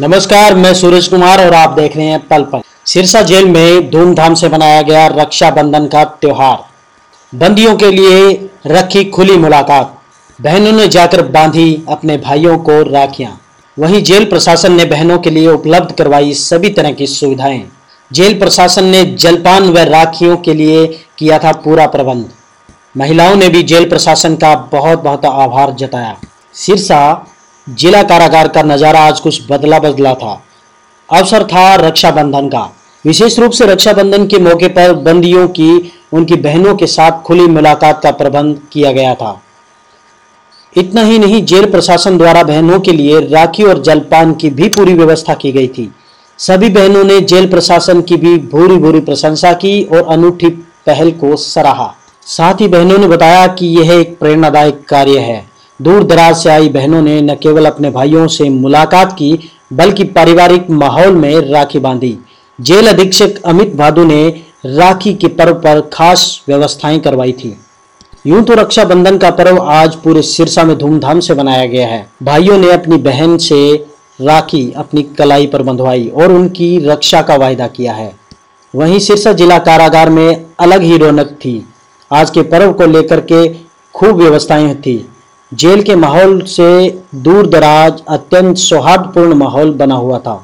नमस्कार, मैं सूरज कुमार और आप देख रहे हैं पल पल। सिरसा जेल में धूमधाम से मनाया गया रक्षाबंधन का त्योहार। बंदियों के लिए रखी खुली मुलाकात। बहनों ने जाकर बांधी अपने भाइयों को राखियाँ। वहीं जेल प्रशासन ने बहनों के लिए उपलब्ध करवाई सभी तरह की सुविधाएँ। जेल प्रशासन ने जलपान व राखियों के लिए किया था पूरा प्रबंध। महिलाओं ने भी जेल प्रशासन का बहुत बहुत आभार जताया। सिरसा जिला कारागार का नज़ारा आज कुछ बदला बदला था। अवसर था रक्षाबंधन का। विशेष रूप से रक्षाबंधन के मौके पर बंदियों की, उनकी बहनों के साथ खुली मुलाकात का प्रबंध किया गया था। इतना ही नहीं, जेल प्रशासन द्वारा बहनों के लिए राखी और जलपान की भी पूरी व्यवस्था की गई थी। सभी बहनों ने जेल प्रशासन की भी भूरी भूरी प्रशंसा की और अनूठी पहल को सराहा। साथ ही बहनों ने बताया कि यह एक प्रेरणादायक कार्य है। दूर दराज से आई बहनों ने न केवल अपने भाइयों से मुलाकात की, बल्कि पारिवारिक माहौल में राखी बांधी। जेल अधीक्षक अमित भादु ने राखी के पर्व पर खास व्यवस्थाएँ करवाई थी। यूँ तो रक्षाबंधन का पर्व आज पूरे सिरसा में धूमधाम से मनाया गया है। भाइयों ने अपनी बहन से राखी अपनी कलाई पर बंधवाई और उनकी रक्षा का वायदा किया है। वहीं सिरसा जिला कारागार में अलग ही रौनक थी। आज के पर्व को लेकर के खूब व्यवस्थाएँ थी। जेल के माहौल से दूर दराज अत्यंत सौहार्दपूर्ण माहौल बना हुआ था।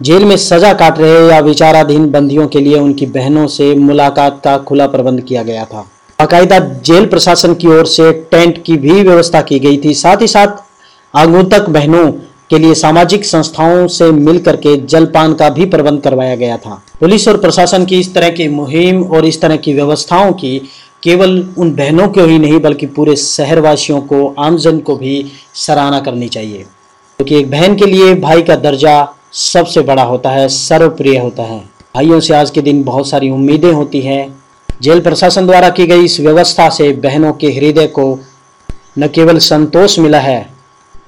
जेल में सजा काट रहे या विचाराधीन बंदियों के लिए उनकी बहनों से मुलाकात का खुला प्रबंध किया गया था। बाकायदा जेल प्रशासन की ओर से टेंट की भी व्यवस्था की गई थी। साथ ही साथ आगुतक बहनों के लिए सामाजिक संस्थाओं से मिल करके जलपान का भी प्रबंध करवाया गया था। पुलिस और प्रशासन की इस तरह की मुहिम और इस तरह की व्यवस्थाओं की केवल उन बहनों को ही नहीं, बल्कि पूरे शहरवासियों को, आमजन को भी सराहना करनी चाहिए। क्योंकि तो एक बहन के लिए भाई का दर्जा सबसे बड़ा होता है, सर्वप्रिय होता है। भाइयों से आज के दिन बहुत सारी उम्मीदें होती हैं। जेल प्रशासन द्वारा की गई इस व्यवस्था से बहनों के हृदय को न केवल संतोष मिला है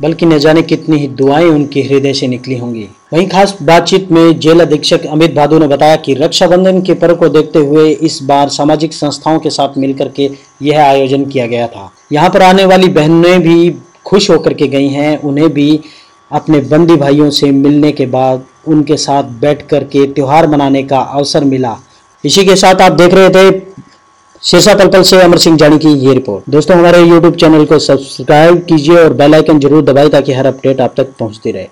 बल्कि न जाने कितनी ही दुआएँ उनके हृदय से निकली होंगी। वहीं खास बातचीत में जेल अधीक्षक अमित भादु ने बताया कि रक्षाबंधन के पर्व को देखते हुए इस बार सामाजिक संस्थाओं के साथ मिलकर के यह आयोजन किया गया था। यहाँ पर आने वाली बहनें भी खुश होकर के गई हैं। उन्हें भी अपने बंदी भाइयों से मिलने के बाद उनके साथ बैठ कर के त्यौहार मनाने का अवसर मिला। इसी के साथ आप देख रहे थे शेषा पलपल से अमर सिंह जानी की ये रिपोर्ट। दोस्तों, हमारे यूट्यूब चैनल को सब्सक्राइब कीजिए और बेल आइकन ज़रूर दबाएँ ताकि हर अपडेट आप तक पहुँचती रहे।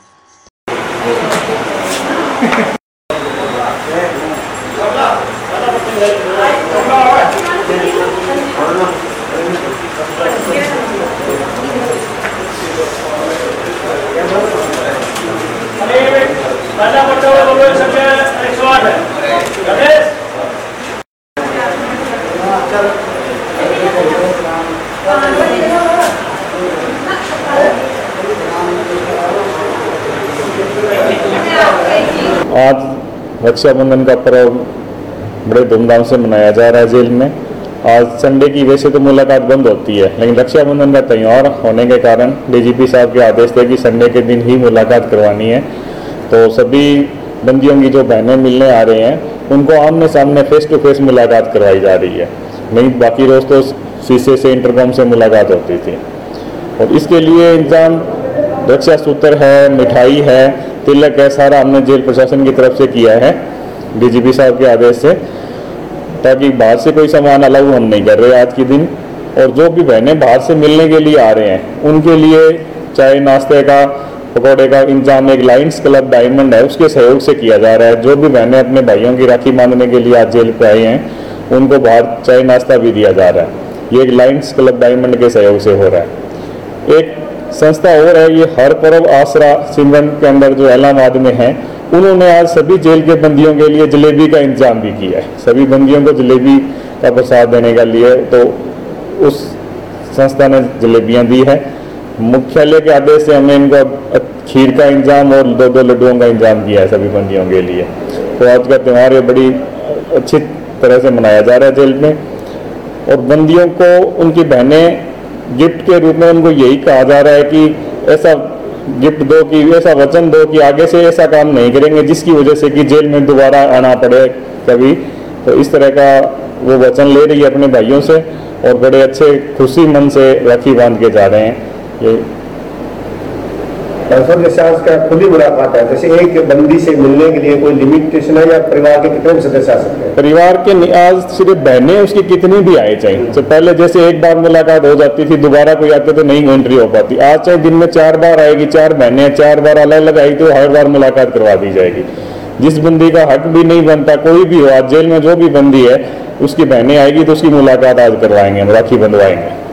रक्षाबंधन का पर्व बड़े धूमधाम से मनाया जा रहा है जेल में। आज संडे की वैसे तो मुलाकात बंद होती है, लेकिन रक्षाबंधन का त्यौहार होने के कारण डीजीपी साहब के आदेश थे कि संडे के दिन ही मुलाकात करवानी है। तो सभी बंदियों की जो बहनें मिलने आ रहे हैं, उनको आमने सामने फेस टू फेस मुलाकात करवाई जा रही है। नहीं, बाकी रोज तो शीशे से इंटरकॉम से मुलाकात होती थी। और इसके लिए इंतज़ाम रक्षा सूत्र है, मिठाई है तिलक है, सारा हमने जेल प्रशासन की तरफ़ से किया है, डीजीपी साहब के आदेश से। ताकि बाहर से कोई सामान अलाउ हम नहीं कर रहे आज के दिन। और जो भी बहनें बाहर से मिलने के लिए आ रहे हैं, उनके लिए चाहे नाश्ते का, पकौड़े का इंतज़ाम एक लाइन्स क्लब डायमंड है, उसके सहयोग से किया जा रहा है। जो भी बहनें अपने भाइयों की राखी बांधने के लिए आज जेल पे आए हैं, उनको बाहर चाय, नाश्ता भी दिया जा रहा है। ये एक लाइन्स क्लब डायमंड के सहयोग से हो रहा है। एक संस्था और है, ये हर पर्व आसरा सिमरन के अंदर जो इलाहाबाद में है, उन्होंने आज सभी जेल के बंदियों के लिए जलेबी का इंतज़ाम भी किया है। सभी बंदियों को जलेबी का प्रसाद देने का लिए तो उस संस्था ने जलेबियाँ दी है। मुख्यालय के आदेश से हमने इनको खीर का इंतज़ाम और दो दो लड्डुओं का इंतज़ाम किया है सभी बंदियों के लिए। तो आज का त्यौहार ये बड़ी अच्छी तरह से मनाया जा रहा है जेल में। और बंदियों को, उनकी बहनें गिफ्ट के रूप में उनको यही कहा जा रहा है कि ऐसा गिफ्ट दो कि, ऐसा वचन दो कि आगे से ऐसा काम नहीं करेंगे, जिसकी वजह से कि जेल में दोबारा आना पड़े कभी। तो इस तरह का वो वचन ले रही है अपने भाइयों से और बड़े अच्छे खुशी मन से राखी बाँध के जा रहे हैं। ये सर जैसे आज का खुली मुलाकात है। जैसे एक बंदी से मिलने के लिए कोई लिमिटेशन है या परिवार के कितने सदस्य आ सकते हैं? परिवार के आज सिर्फ़ बहनें उसकी कितनी भी आए चाहे तो पहले जैसे एक बार मुलाकात हो जाती थी, दोबारा कोई आते तो नहीं एंट्री हो पाती। आज चाहे दिन में चार बार आएगी, चार बहनें चार बार अलग अलग आएगी तो हर बार मुलाकात करवा दी जाएगी। जिस बंदी का हक भी नहीं बनता, कोई भी हो, आज जेल में जो भी बंदी है, उसकी बहनें आएगी तो उसकी मुलाकात आज करवाएँगे राखी बंधवाएँगे।